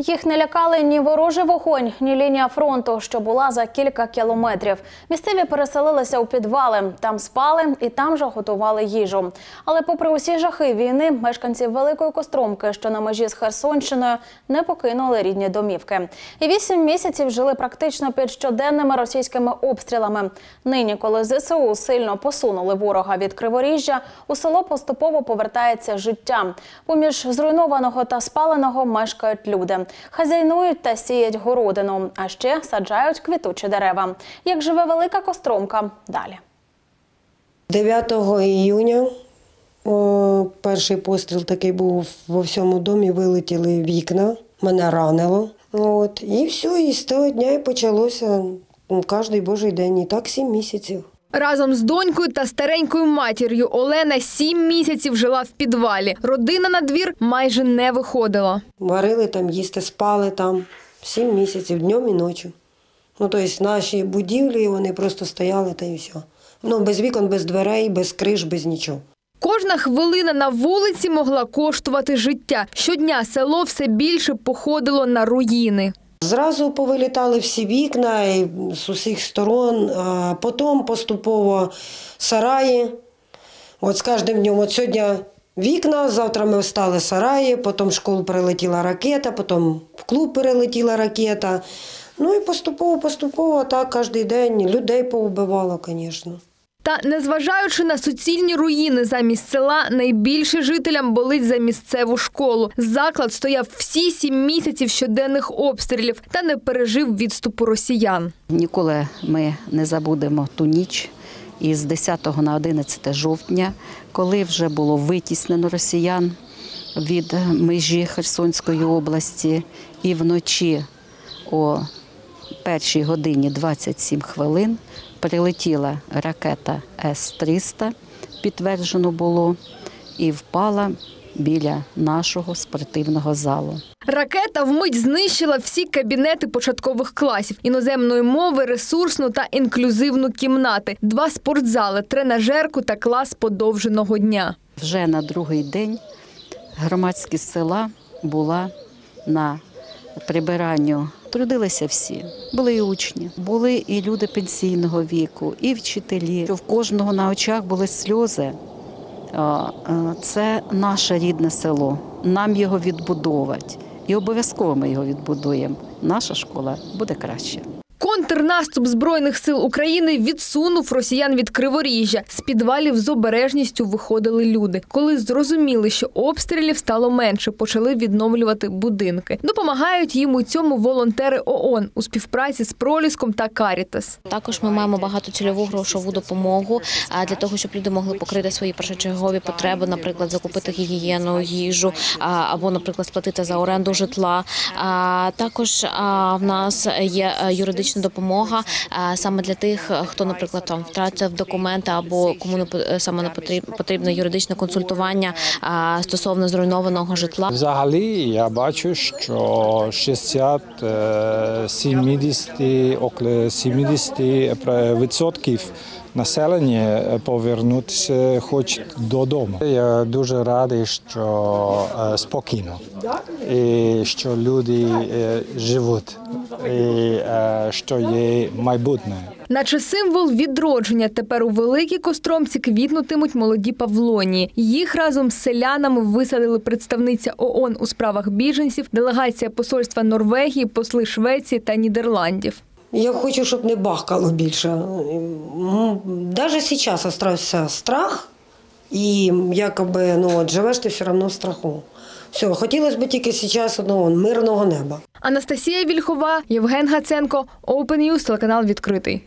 Їх не лякали ні ворожий вогонь, ні лінія фронту, що була за кілька кілометрів. Місцеві переселилися у підвали, там спали і там же готували їжу. Але, попри усі жахи війни, мешканці Великої Костромки, що на межі з Херсонщиною, не покинули рідні домівки. І вісім місяців жили практично під щоденними російськими обстрілами. Нині, коли ЗСУ сильно посунули ворога від Криворіжжя, у село поступово повертається життя. Поміж зруйнованого та спаленого мешкають люди. Хазяйнують та сіять городину, а ще саджають квітучі дерева. Як живе велика костромка? Далі. 9 іюня о, перший постріл такий був во всьому домі, вилетіли вікна, мене ранило. От, і все, і з того дня і почалося кожний божий день, і так сім місяців. Разом з донькою та старенькою матір'ю Олена сім місяців жила в підвалі. Родина на двір майже не виходила. Варили там, їсти, спали там сім місяців, днем і ночі. Ну, тобто наші будівлі, вони просто стояли та і все. Ну, без вікон, без дверей, без криш, без нічого. Кожна хвилина на вулиці могла коштувати життя. Щодня село все більше походило на руїни. Зразу повилітали всі вікна і з усіх сторон, а потім поступово сараї. От з кожним днем, от сьогодні вікна, завтра ми встали сараї, потім в школу прилетіла ракета, потім в клуб перелетіла ракета. Ну і поступово-поступово так кожен день людей повбивало, звісно. Та незважаючи на суцільні руїни замість села, найбільше жителям болить за місцеву школу. Заклад стояв всі сім місяців щоденних обстрілів та не пережив відступу росіян. Ніколи ми не забудемо ту ніч із 10 на 11 жовтня, коли вже було витіснено росіян від межі Херсонської області, і вночі о першій годині 27 хвилин прилетіла ракета С-300, підтверджено було, і впала біля нашого спортивного залу. Ракета вмить знищила всі кабінети початкових класів іноземної мови, ресурсну та інклюзивну кімнати, два спортзали, тренажерку та клас подовженого дня. Вже на другий день громадськість села була на прибиранню. Трудилися всі. Були і учні, були і люди пенсійного віку, і вчителі. В кожного на очах були сльози. Е, Це наше рідне село. Нам його відбудовувати. І обов'язково ми його відбудуємо. Наша школа буде краще. Контрнаступ збройних сил України відсунув росіян від Криворіжжя. З підвалів з обережністю виходили люди. Коли зрозуміли, що обстрілів стало менше, почали відновлювати будинки. Допомагають їм у цьому волонтери ООН у співпраці з Проліском та Карітас. Також ми маємо багатоцільову грошову допомогу для того, щоб люди могли покрити свої першочергові потреби, наприклад, закупити гігієну, їжу або, наприклад, сплатити за оренду житла. Також в нас є е, юридична допомога саме для тих, хто, наприклад, там втратив документи або кому не по- саме не потріб- потрібне юридичне консультування стосовно зруйнованого житла. Взагалі я бачу, що 60, е, 70, около 70 відсотків населення повернутися хочуть додому. Я дуже радий, що е, спокійно і що люди е, живуть, і е, що є майбутнє. Наче символ відродження тепер у великій костромці квітнутимуть молоді павлонії. Їх разом з селянами висадили представниця ООН у справах біженців, делегація посольства Норвегії, посли Швеції та Нідерландів. Я хочу, щоб не бахкало більше. Навіть зараз остався страх, і якоби ну, от, живеш ти все одно в страху. Все, хотілося б тільки зараз одного мирного неба. Анастасія Вільхова, Євген Гаценко, Open News, телеканал відкритий.